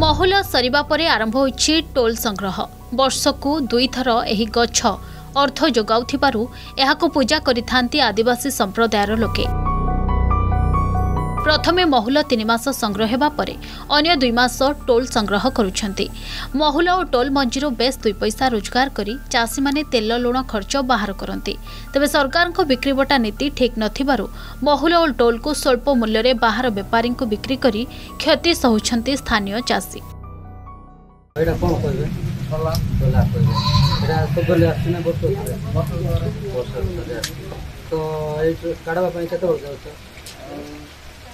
ମହୁଲ ସରିବା ପରେ ଆରମ୍ଭ ହୋଇଛି ଟୋଲ୍ ସଂଗ୍ରହ। ବର୍ଷକୁ ଦୁଇଥର ଏହି ଗଛ ଅର୍ଥ ଯୋଗାଉଥିବାରୁ ଏହାକୁ ପୂଜା କରିଥାନ୍ତି ଆଦିବାସୀ ସମ୍ପ୍ରଦାୟର ଲୋକେ। ପ୍ରଥମେ ମହୁଲ ତିନି ମାସ ସଂଗ୍ରହ ହେବା ପରେ ଅନ୍ୟ ଦୁଇ ମାସ ଟୋଲ୍ ସଂଗ୍ରହ କରୁଛନ୍ତି। ମହୁଲ ଓ ଟୋଲ୍ ମଞ୍ଜିରୁ ବେଶ୍ ଦୁଇ ପଇସା ରୋଜଗାର କରି ଚାଷୀମାନେ ତେଲ ଲୁଣ ଖର୍ଚ୍ଚ ବାହାର କରନ୍ତି। ତେବେ ସରକାରଙ୍କ ବିକ୍ରିବଟା ନୀତି ଠିକ୍ ନଥିବାରୁ ମହୁଲ ଓ ଟୋଲ୍କୁ ସ୍ୱଳ୍ପ ମୂଲ୍ୟରେ ବାହାର ବେପାରୀଙ୍କୁ ବିକ୍ରି କରି କ୍ଷତି ସହୁଛନ୍ତି ସ୍ଥାନୀୟ ଚାଷୀ। ଏଇଟା କ'ଣ କହିବେ? ଭଲ ଗଲା କହିବେ। ଏଇଟା ସବୁବେଳେ ଆସୁଛି ନା ବର୍ଷ ଥରେ। ବର୍ଷ ପରେ ବର୍ଷ ଥରେ ଆସୁଛି। ତ ଏଇଠୁ କାଢ଼ବା ପାଇଁ କେତେବେଳେ ଯାଉଛ?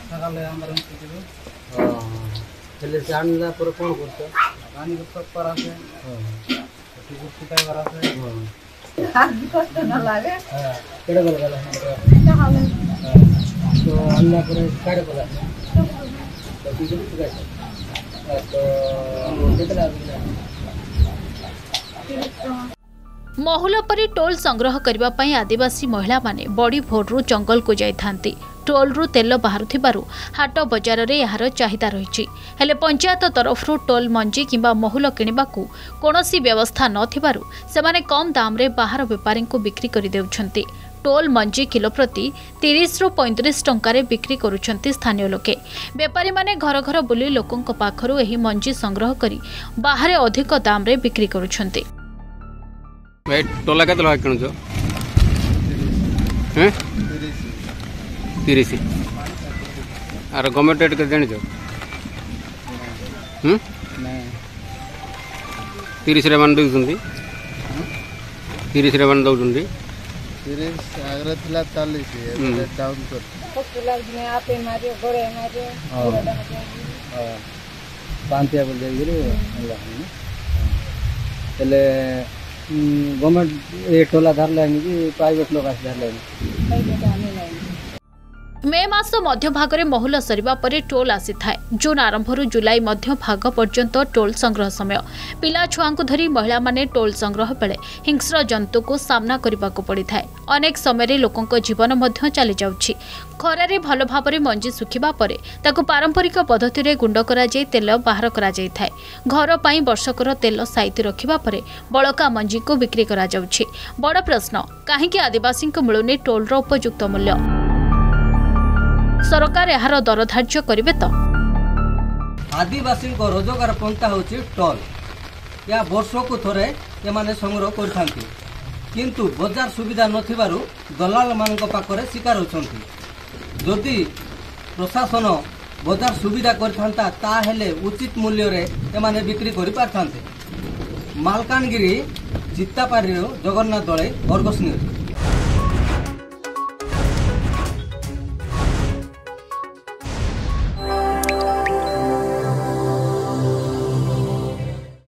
ସକାଳେ ଆମର ଯିବୁ ହଁ ହେଲେ ସେ ଆଣିଲା ପରେ କ'ଣ କରୁଛ ପାଣି ଗୁପ୍ତ କରାସେ ହଁ ସେଠି ଗୁପ୍ତି ଖାଇ କରାସେ ହଁ କଷ୍ଟ ନ ଲାଗେ କେଡ଼େ ବେଳ ଗଲା ତ ଆଣିଲା ପରେ କାଢ଼େ ଗଲା ତ ଟିକେ ଶୁକାଇଛ ତ କେତେଟା ଆସିଲା ମହୁଲ ପରି ଟୋଲ୍ ସଂଗ୍ରହ କରିବା ପାଇଁ ଆଦିବାସୀ ମହିଳାମାନେ ବଡ଼ି ଭୋରରୁ ଜଙ୍ଗଲକୁ ଯାଇଥାନ୍ତି ଟୋଲ୍ରୁ ତେଲ ବାହାରୁଥିବାରୁ ହାଟ ବଜାରରେ ଏହାର ଚାହିଦା ରହିଛି। ହେଲେ ପଞ୍ଚାୟତ ତରଫରୁ ଟୋଲ୍ ମଞ୍ଜି କିମ୍ବା ମହୁଲ କିଣିବାକୁ କୌଣସି ବ୍ୟବସ୍ଥା ନଥିବାରୁ ସେମାନେ କମ୍ ଦାମରେ ବାହାର ବେପାରୀଙ୍କୁ ବିକ୍ରି କରିଦେଉଛନ୍ତି। ଟୋଲ୍ ମଞ୍ଜି କିଲୋ ପ୍ରତି ତିରିଶରୁ ପଇଁତିରିଶ ଟଙ୍କାରେ ବିକ୍ରି କରୁଛନ୍ତି ସ୍ଥାନୀୟ ଲୋକେ। ବେପାରୀମାନେ ଘର ଘର ବୁଲି ଲୋକଙ୍କ ପାଖରୁ ଏହି ମଞ୍ଜି ସଂଗ୍ରହ କରି ବାହାରେ ଅଧିକ ଦାମରେ ବିକ୍ରି କରୁଛନ୍ତି। ଟୋଲା କେତେ ଟଙ୍କା କିଣୁଛ? ତିରିଶ। ଆର ଗଭର୍ଣ୍ଣମେଣ୍ଟ ରେଟ୍ କେତେ ଜାଣିଛ? ହୁଁ? ତିରିଶରେ ମାନେ ଦେଉଛନ୍ତି। ତିରିଶରେ ମାନେ ଦେଉଛନ୍ତି। ତିରିଶ ଆଗରେ ଥିଲା ଚାଳିଶ ହୁଁ। ଏବେ ଡାଉନ୍ କରି ଆପେ ମାରିବ ଗୋଡ଼େ ମାରିବ ପାଞ୍ଚିଆ ବୋଲି ଯାଇକିରି ହେଲା। ହେଲେ ଗଭର୍ଣ୍ଣମେଣ୍ଟ ଏ ଟୋଲା ଧାରିଲାନି କି ପ୍ରାଇଭେଟ୍ ଲୋକ ଆସି ଧାରିଲାନି ମେ ମାସ ମଧ୍ୟଭାଗରେ ମହୁଲ ସରିବା ପରେ ଟୋଲ୍ ଆସିଥାଏ। ଜୁନ୍ ଆରମ୍ଭରୁ ଜୁଲାଇ ମଧ୍ୟ ଭାଗ ପର୍ଯ୍ୟନ୍ତ ଟୋଲ୍ ସଂଗ୍ରହ ସମୟ। ପିଲା ଛୁଆଙ୍କୁ ଧରି ମହିଳାମାନେ ଟୋଲ୍ ସଂଗ୍ରହ ବେଳେ ହିଂସ୍ର ଜନ୍ତୁକୁ ସାମ୍ନା କରିବାକୁ ପଡ଼ିଥାଏ। ଅନେକ ସମୟରେ ଲୋକଙ୍କ ଜୀବନ ମଧ୍ୟ ଚାଲିଯାଉଛି। ଖରାରେ ଭଲ ଭାବରେ ମଞ୍ଜି ଶୁଖିବା ପରେ ତାକୁ ପାରମ୍ପରିକ ପଦ୍ଧତିରେ ଗୁଣ୍ଡ କରାଯାଇ ତେଲ ବାହାର କରାଯାଇଥାଏ। ଘର ପାଇଁ ବର୍ଷକର ତେଲ ସାଇତି ରଖିବା ପରେ ବଳକା ମଞ୍ଜିକୁ ବିକ୍ରି କରାଯାଉଛି। ବଡ଼ ପ୍ରଶ୍ନ କାହିଁକି ଆଦିବାସୀଙ୍କୁ ମିଳୁନି ଟୋଲ୍ର ଉପଯୁକ୍ତ ମୂଲ୍ୟ? ସରକାର ଏହାର ଦର ଧାର୍ଯ୍ୟ କରିବେ ତ? ଆଦିବାସୀଙ୍କ ରୋଜଗାର ପନ୍ଥା ହେଉଛି ଟଲ୍। ଏହା ବର୍ଷକୁ ଥରେ ଏମାନେ ସଂଗ୍ରହ କରିଥାନ୍ତି। କିନ୍ତୁ ବଜାର ସୁବିଧା ନଥିବାରୁ ଦଲାଲମାନଙ୍କ ପାଖରେ ଶିକାର ହେଉଛନ୍ତି। ଯଦି ପ୍ରଶାସନ ବଜାର ସୁବିଧା କରିଥାନ୍ତା ତାହେଲେ ଉଚିତ ମୂଲ୍ୟରେ ଏମାନେ ବିକ୍ରି କରିପାରିଥାନ୍ତେ। ମାଲକାନଗିରି ଚିତ୍ତାପାରିରୁ ଜଗନ୍ନାଥ ଦଳେ ଅର୍ଗସ୍ ନ୍ୟୁଜ୍